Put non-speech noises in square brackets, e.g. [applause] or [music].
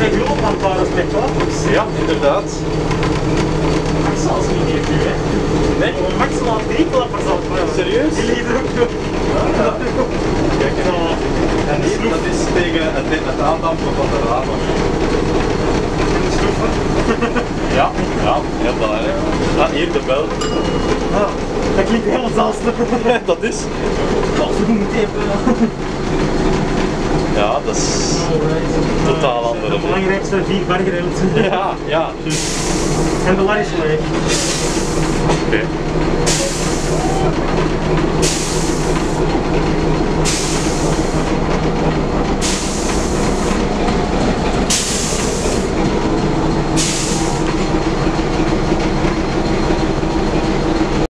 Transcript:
Zijn je ook handbare spectators? Ja, inderdaad. Maximaal niet meer nu, hè? Nee? Maximaal drie klappers al. Serieus? Die lieten ook nog. Kijk. En hier, dat is tegen het, het aandampen van de ramen. En de schroeven. [laughs] Ja, ja, heel belangrijk. Ah, hier de bel. Ah, dat klinkt heel hetzelfde. [laughs] dat is. Wat we moet even. Ja, dat is totaal De belangrijkste vier bergrellen. [laughs] Ja, ja. En de Larisweg. Oké.